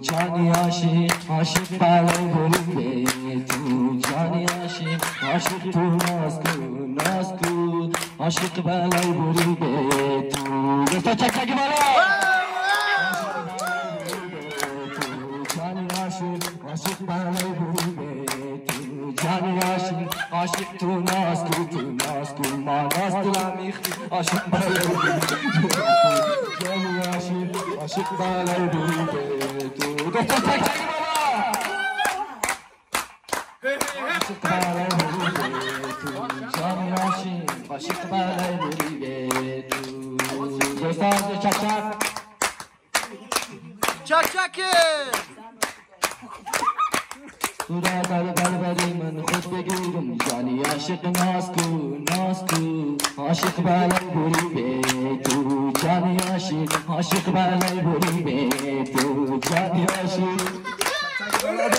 Can yaşı aşık balay bölümde tu. Can yaşı aşık tu nasku nasku Aşık balay bölümde tu. Göster çek çek balay Aşık balay bölümde tu. Can yaşı aşık tu nasku tu nasku Manastır amik aşık balay bölümde Can yaşı aşık balay bölümde Aşık balay buri be tu can aşık aşık balay buri be Obrigado, Jorge.